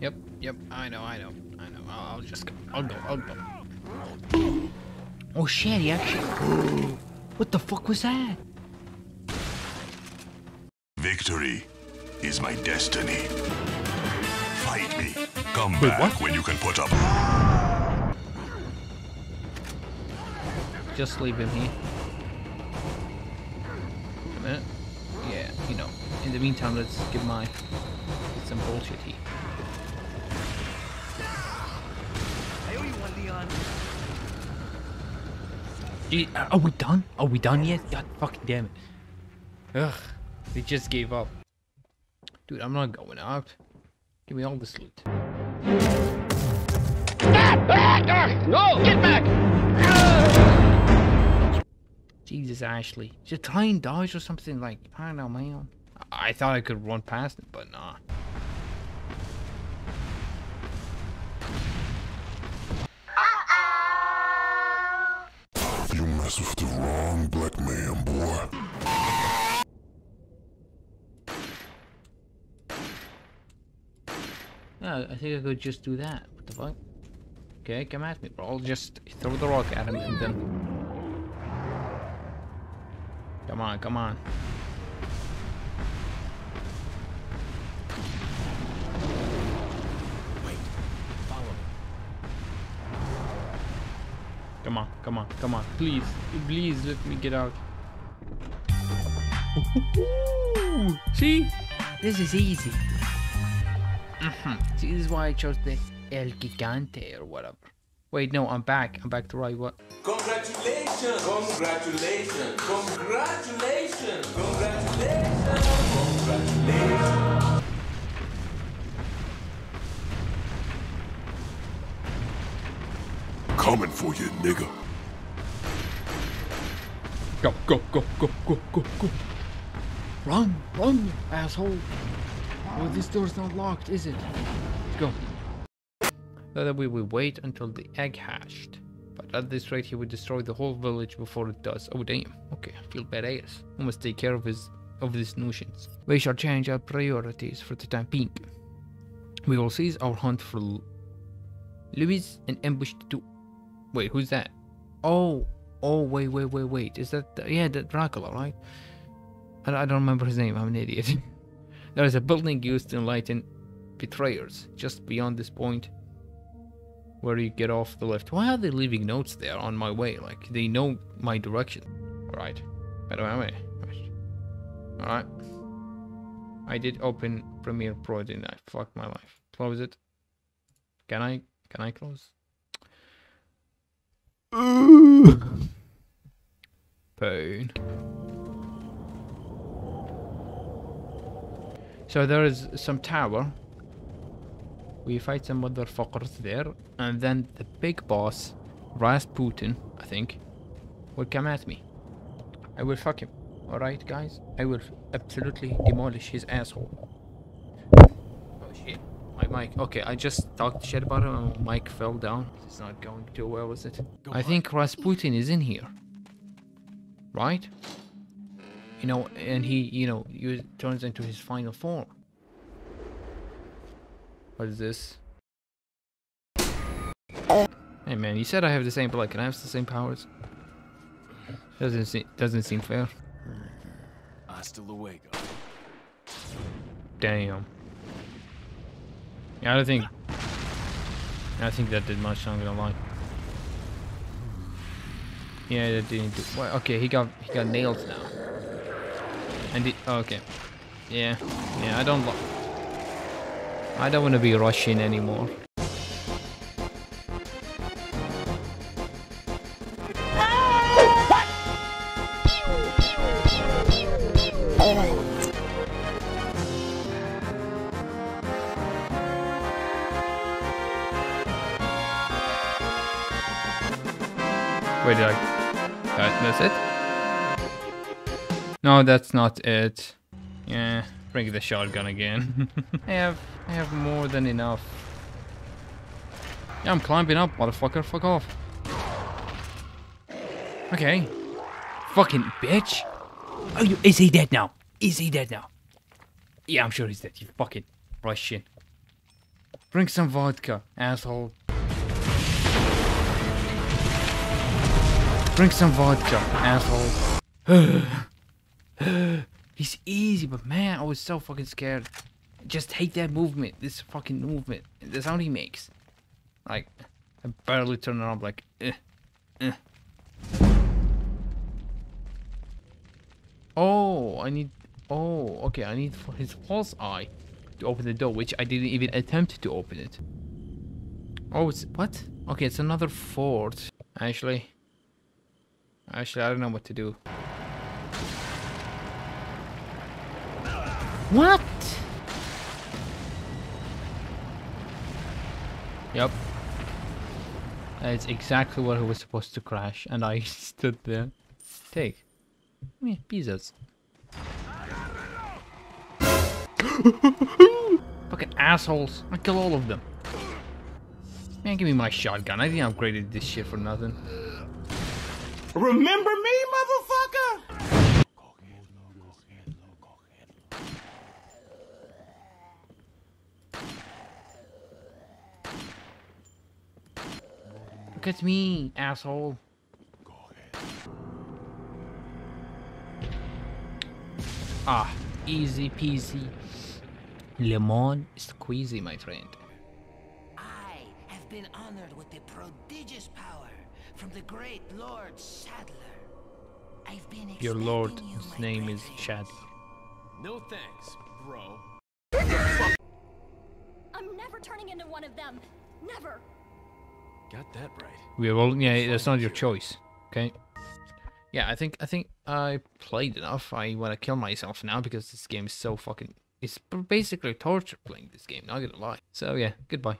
Yep, yep, I know, I know, I know. I'll, I'll just go. I'll go, I'll go. Oh shit, he actually... What the fuck was that? Victory is my destiny. Fight me. Come Wait, back what? when you can put up. Just leave him here. A minute. Yeah, you know. In the meantime, let's get my... Get some bullshit here. I owe you one, Leon. Gee, Are we done? Are we done yet? God fucking damn it. Ugh. They just gave up. Dude, I'm not going out. Give me all this loot. No! Get back! Jesus, Ashley. Just try and dodge or something like, I don't know, man. I, I thought I could run past it, but nah. You mess with the wrong black man, boy. Yeah, I think I could just do that. What the fuck? Okay, come at me, bro. I'll just throw the rock at him and then... Come on, come on. Wait. Follow me. Come on, come on, come on. Please, please let me get out. See? This is easy. Mhm. See, this is why I chose the El Gigante or whatever. Wait, no, I'm back. I'm back to right what? Congratulations! Congratulations! Congratulations! Congratulations! Congratulations! Coming for you, nigga. Go, go, go, go, go, go, go. Run, run, asshole. Oh, this door's not locked, is it? Let's go. That we will wait until the egg hatched. But at this rate, he would destroy the whole village before it does. Oh, damn. Okay, I feel bad badass. We must take care of his of these notions. We shall change our priorities for the time being. We will seize our hunt for Luis and ambush the two. Wait, who's that? Oh, oh, wait, wait, wait, wait. Is that the, yeah, that Dracula, right? I, I don't remember his name. I'm an idiot. there is a building used to enlighten betrayers just beyond this point where you get off the left. Why are they leaving notes there on my way? Like they know my direction. Alright. By the way, Alright. I did open Premiere Pro, didn't I? Fuck my life. Close it. Can I? Can I close? Pain. So there is some tower. We fight some motherfuckers there, and then the big boss, Rasputin, I think, will come at me. I will fuck him. Alright, guys? I will absolutely demolish his asshole. Oh shit. My mic. Okay, I just talked shit about him and my mic fell down. It's not going too well, is it? I think Rasputin is in here. Right? You know, and he, you know, turns into his final form. What is this? Uh. Hey man, you said I have the same, but like, can I have the same powers? Doesn't seem doesn't seem fair. Hasta luego. Damn. Yeah, I don't think. I think that did much. I'm gonna lie. Yeah, that didn't do. Well, okay, he got he got nails now. And it. Oh, okay. Yeah, yeah. I don't. I don't want to be rushing anymore. Wait, did I? That, that's it? No, that's not it. Yeah, bring the shotgun again. I have, I have more than enough. Yeah, I'm climbing up, motherfucker. Fuck off. Okay. Fucking bitch. Oh, you, is he dead now? Is he dead now? Yeah, I'm sure he's dead. You fucking Russian. Drink some vodka, asshole. Bring some vodka, asshole. He's easy, but man, I was so fucking scared. Just hate that movement. This fucking movement. The sound he makes. Like, I barely turn it. Like, eh, eh. Oh, I need. Oh, okay. I need for his false eye to open the door, which I didn't even attempt to open it. Oh, it's what? Okay, it's another fort. Actually, actually, I don't know what to do. What? Yep. That's exactly what he was supposed to crash, and I stood there. Take. Me, pizzas. Fucking assholes. I kill all of them. Man, give me my shotgun. I didn't upgraded this shit for nothing. Remember me, motherfucker? Look at me, asshole. Ah, easy peasy. Lemon squeezy, my friend. I have been honored with the prodigious power from the great Lord Saddler. I've been Your expecting lord, you, his name is brethren. Shad. No thanks, bro. I'm never turning into one of them. Never. Got that right. We are all yeah, that's not your choice. Okay. Yeah, I think I think I played enough. I want to kill myself now because this game is so fucking. It's basically torture playing this game. Not gonna lie. So yeah, goodbye.